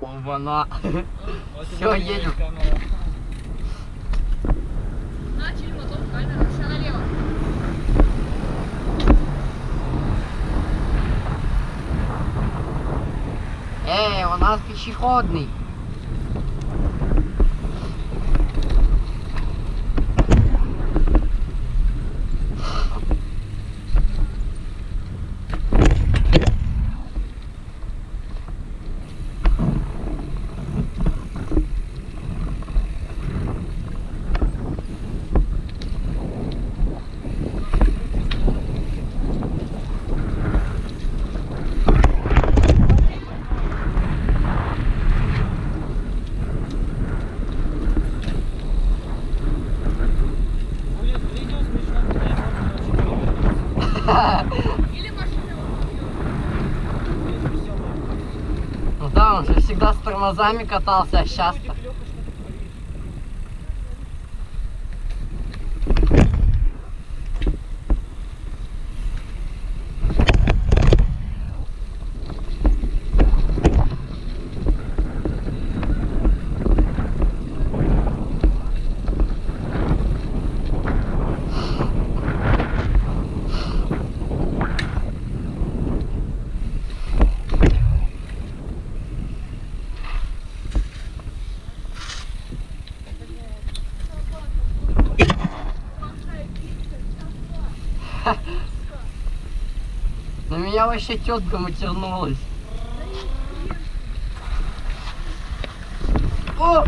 Вона. Все, едем. Начали мотор, камера, все налево. Эй, у нас пешеходный. Ну да, он же всегда с тормозами катался, а сейчас-то. На меня вообще тетка матернулась. О!